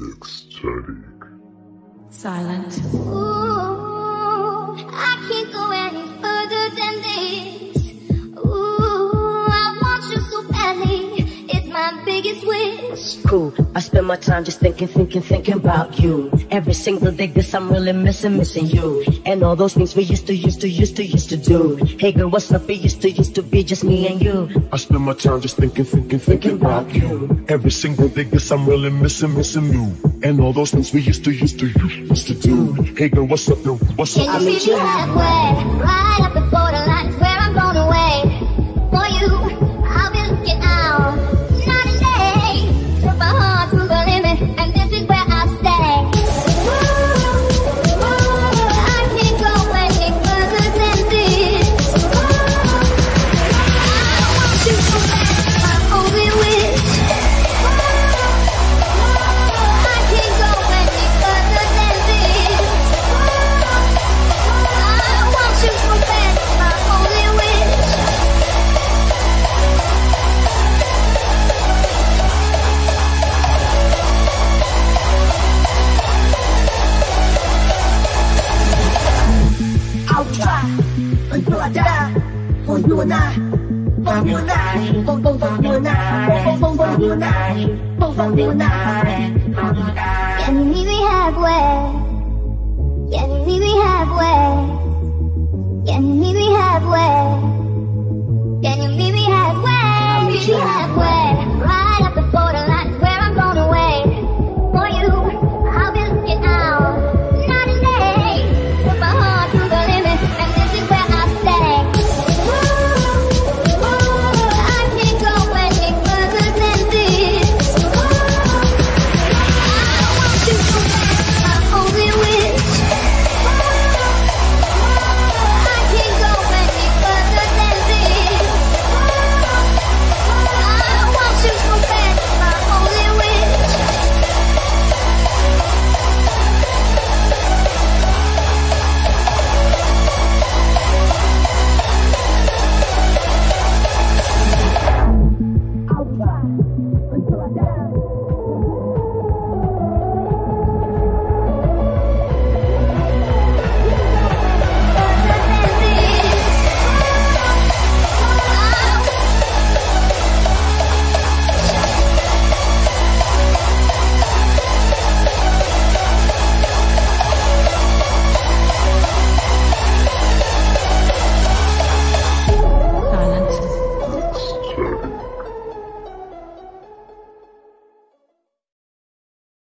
Dexthetic. Sylent. Ooh, Cool. I spend my time just thinking, thinking, thinking about you. Every single day, guess I'm really missing, missing you. And all those things we used to, used to, used to, used to do. Hey girl, what's up? It used to, used to be just me and you. I spend my time just thinking, thinking, thinking about you. Every single day, guess I'm really missing, missing you. And all those things we used to, used to, used to do. Hey girl, what's up, yo? What's up? Can you meet me halfway? Right up the borderline try you and I. For you and I. For, for, for you and I. For, for, for you and I. For, for you and I. Can you meet me halfway? Can you meet me halfway?